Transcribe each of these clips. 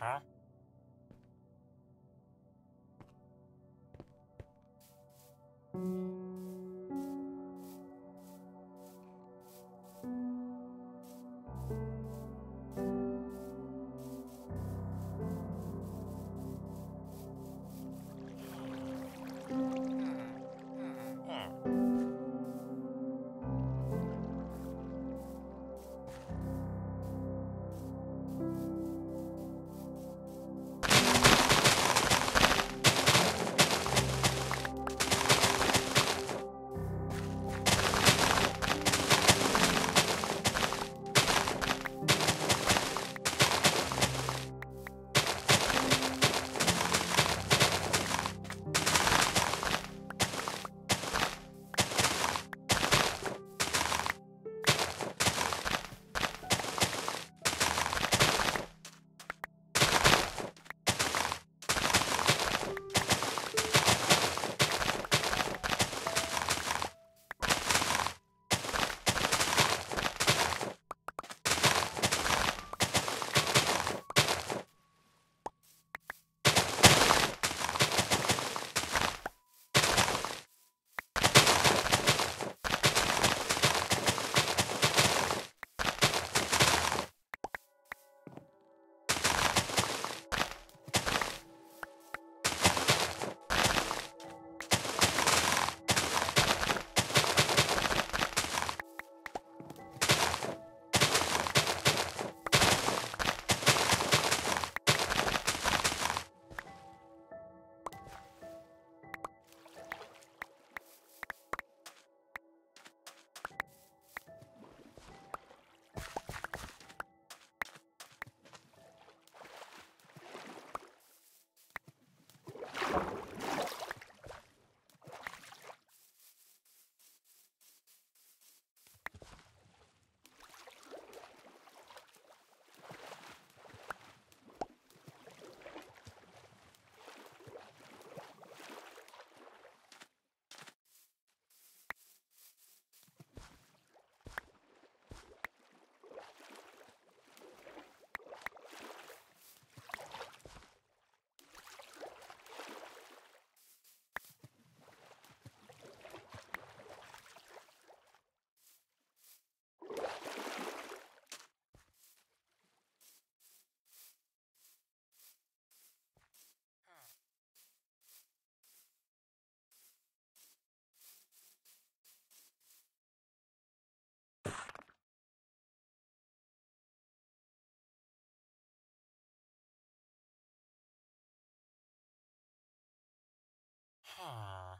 Huh? Huh.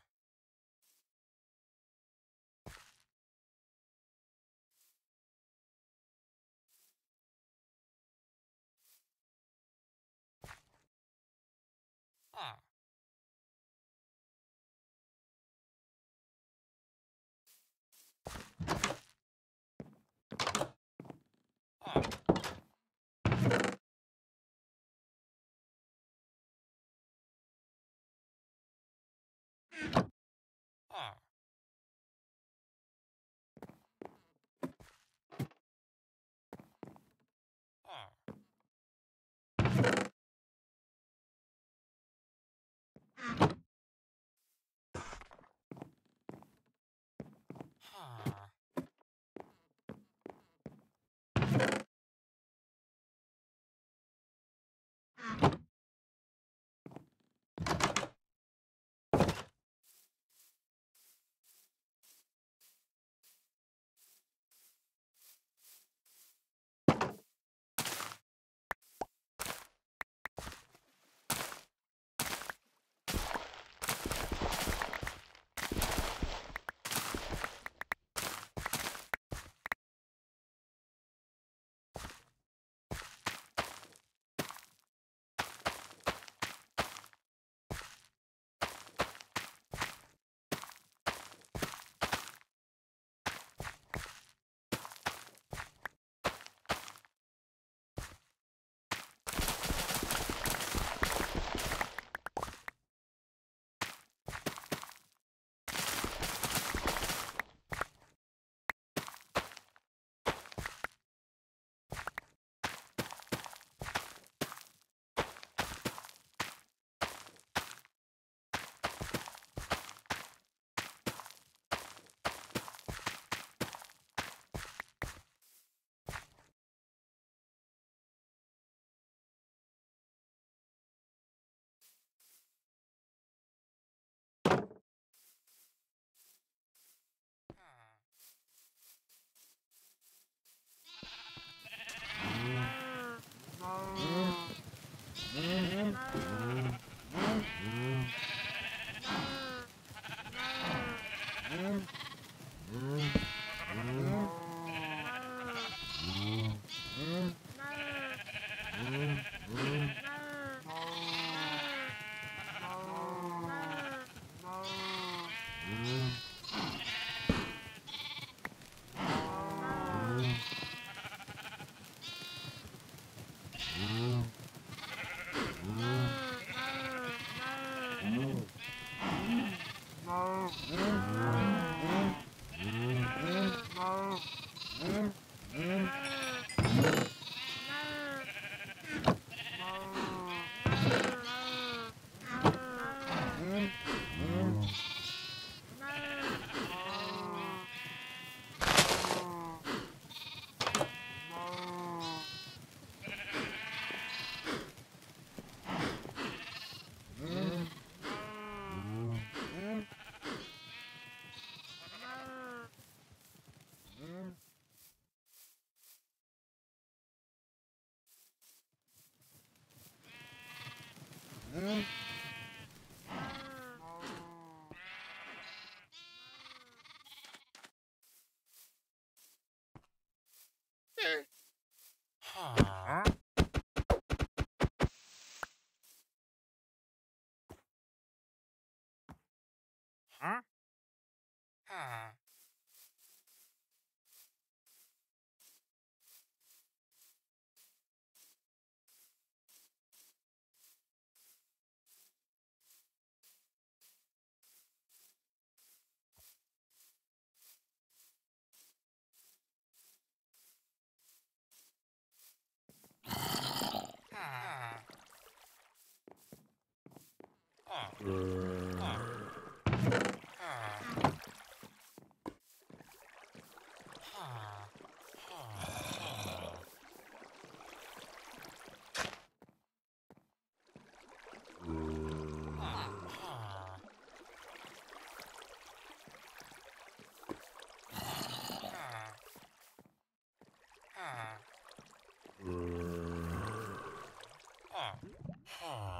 Huh. Huh. Huh. Ah.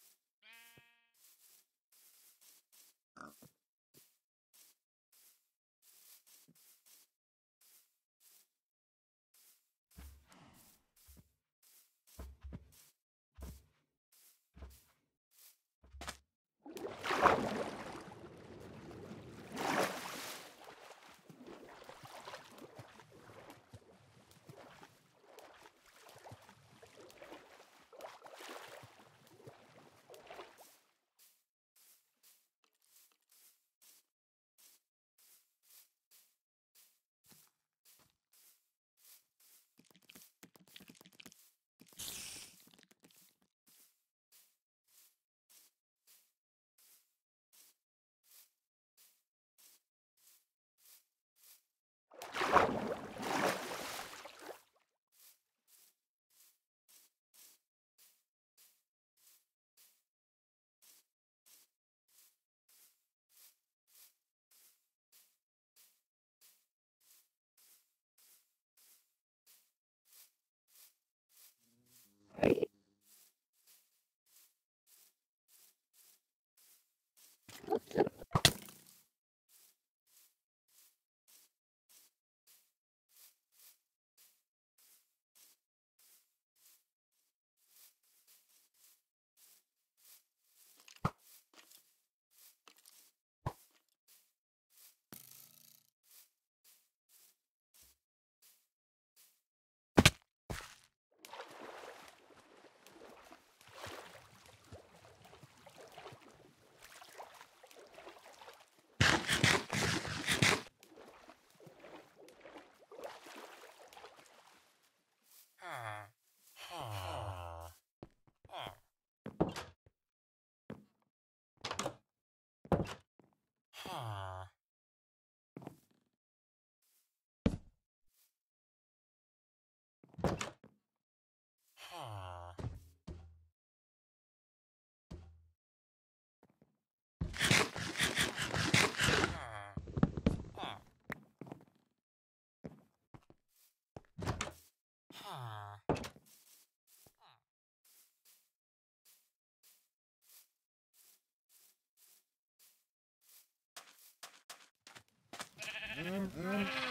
Mm-hmm.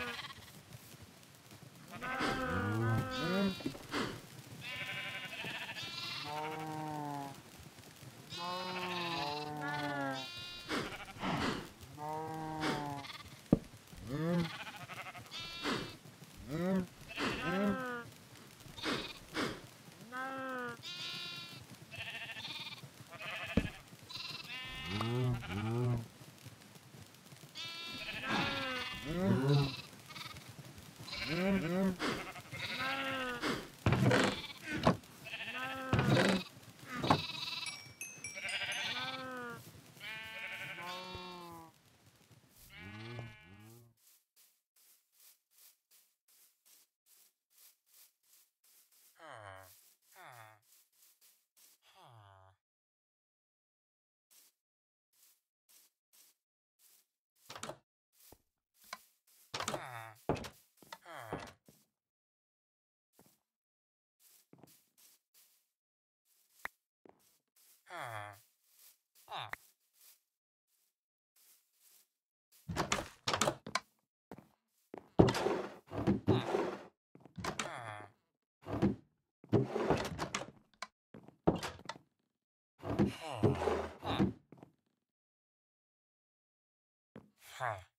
Huh.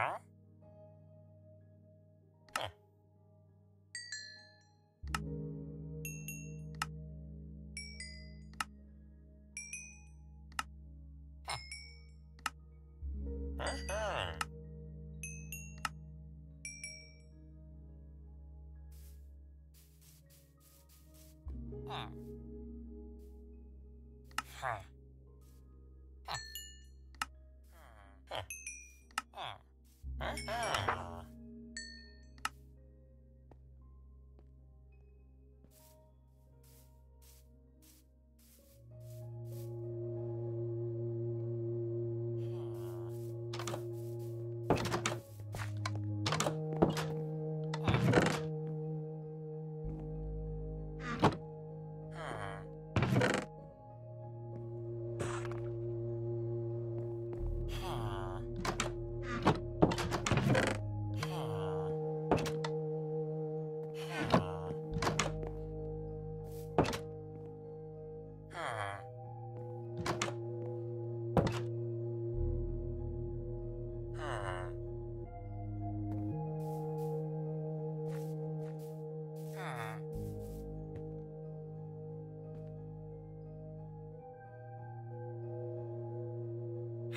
Huh? Huh. Huh.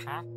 Huh?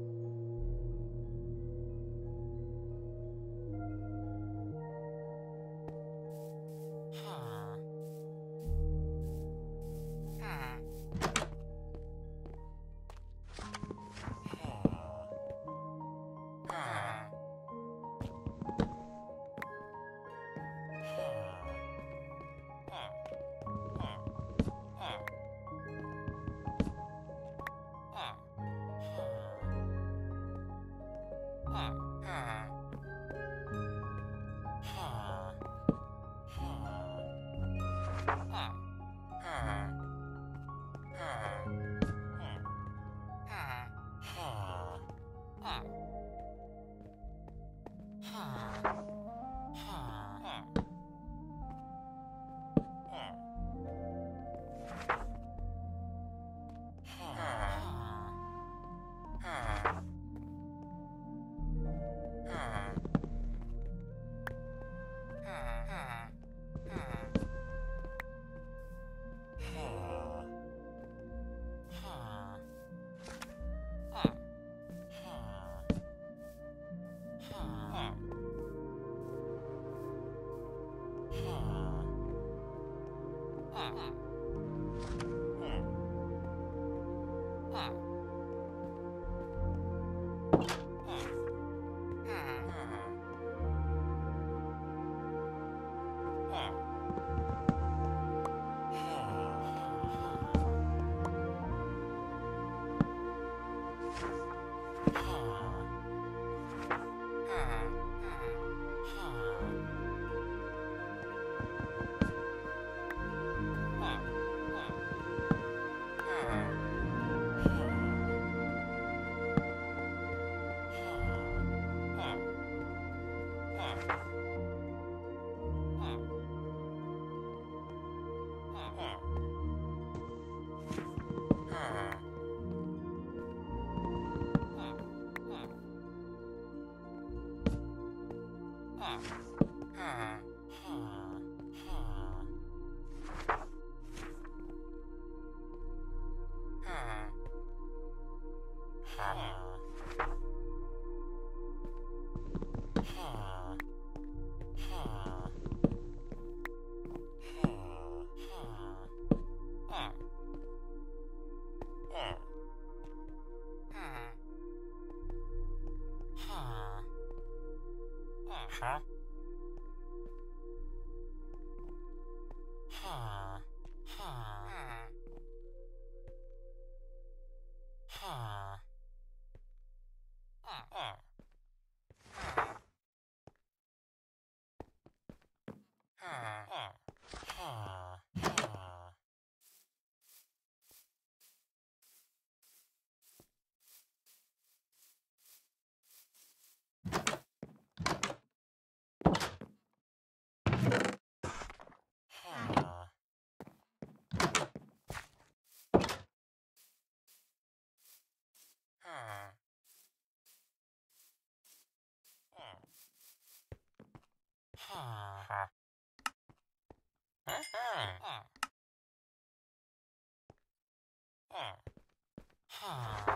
Huh.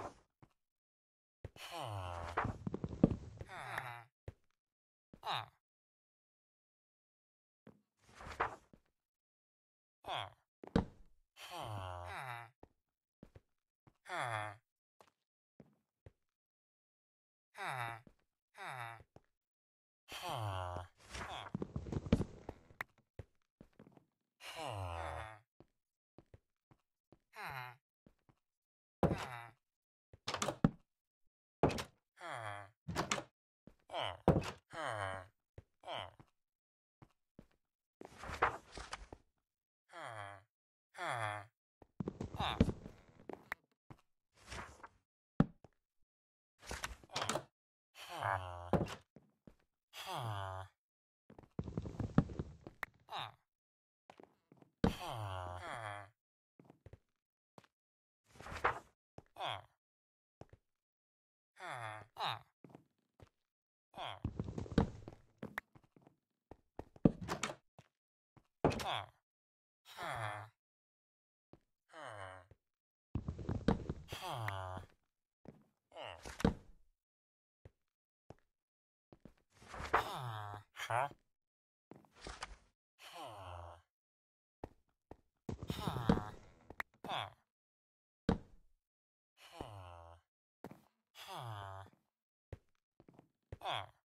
Ah.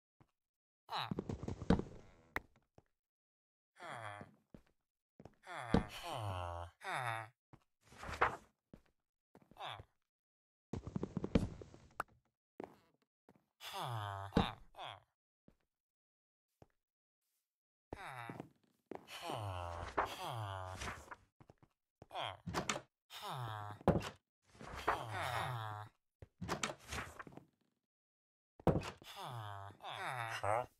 huh?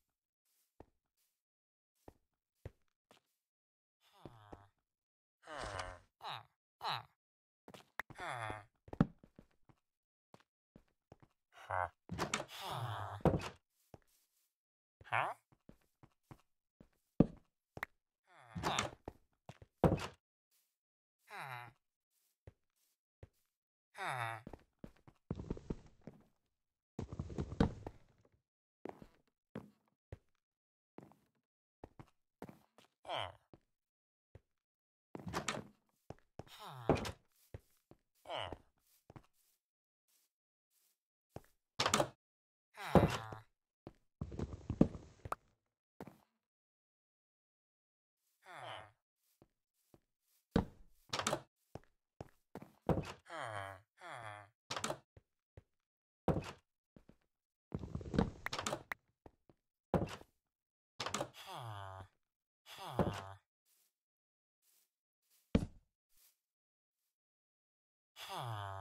Huh.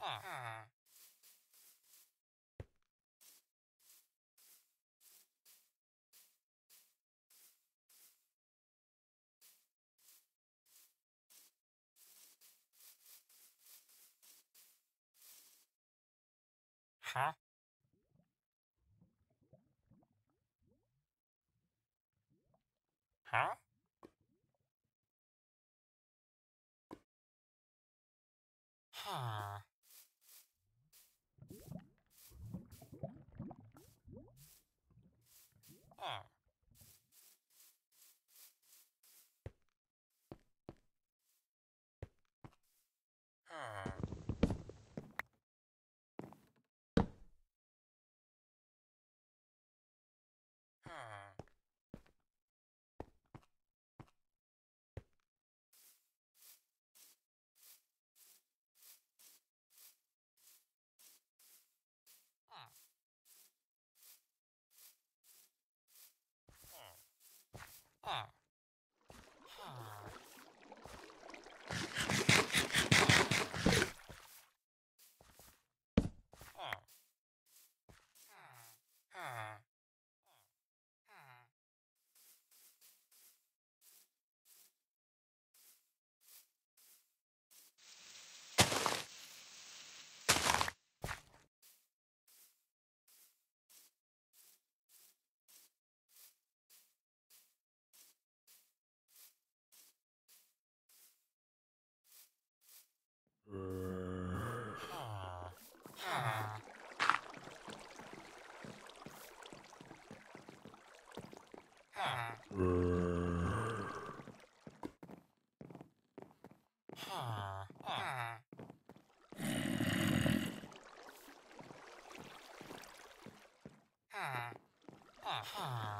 Huh? Huh? Huh. Huh. Ah.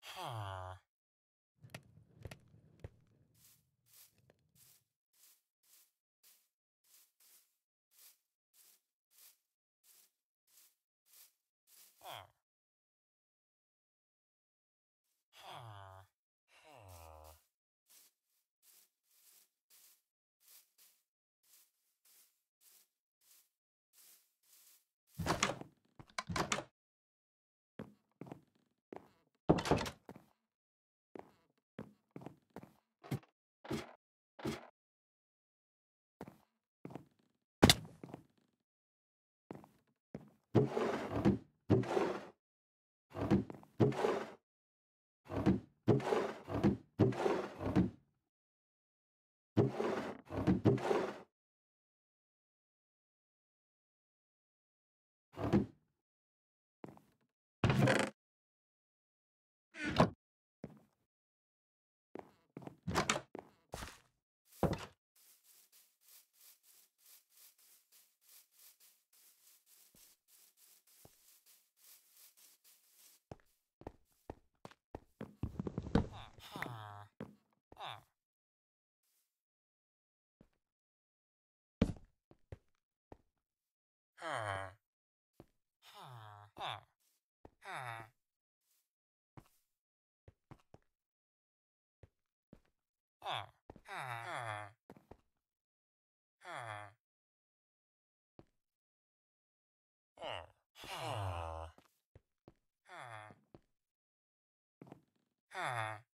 Huh. Ah.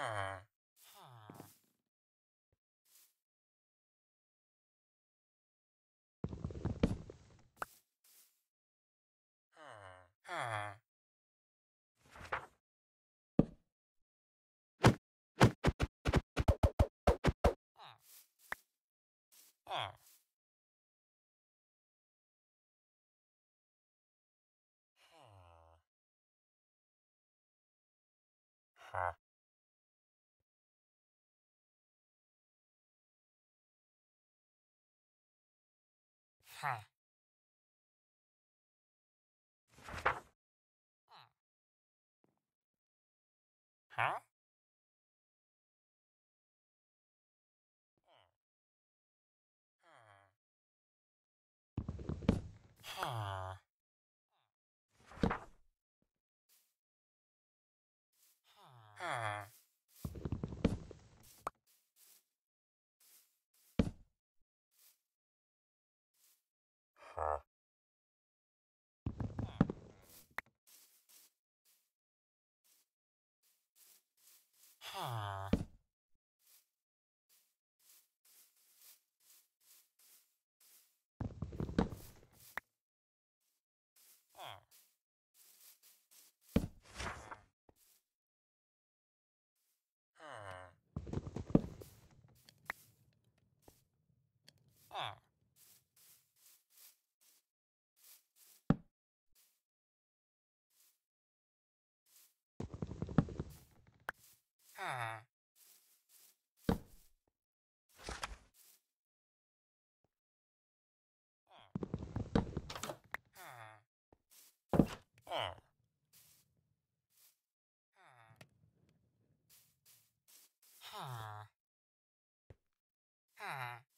Ah. Ha. Ha. Huh? Huh. Huh. Ah. Ah. Ah. Ah. ah. ah. ah.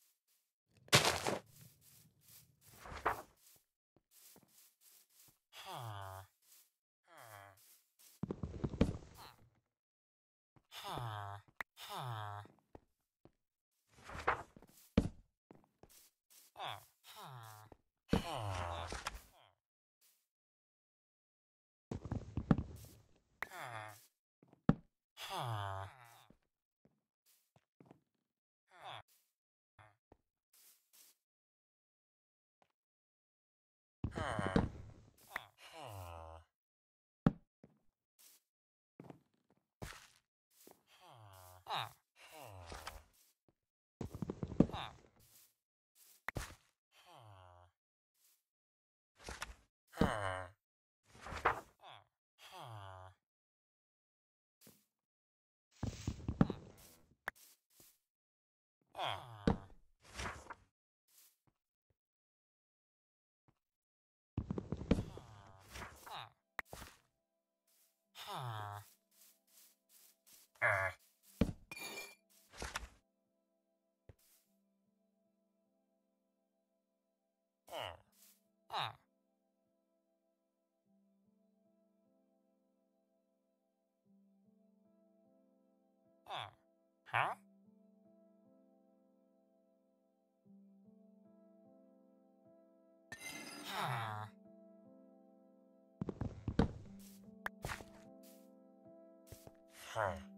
Ah. Huh. হ্যাঁ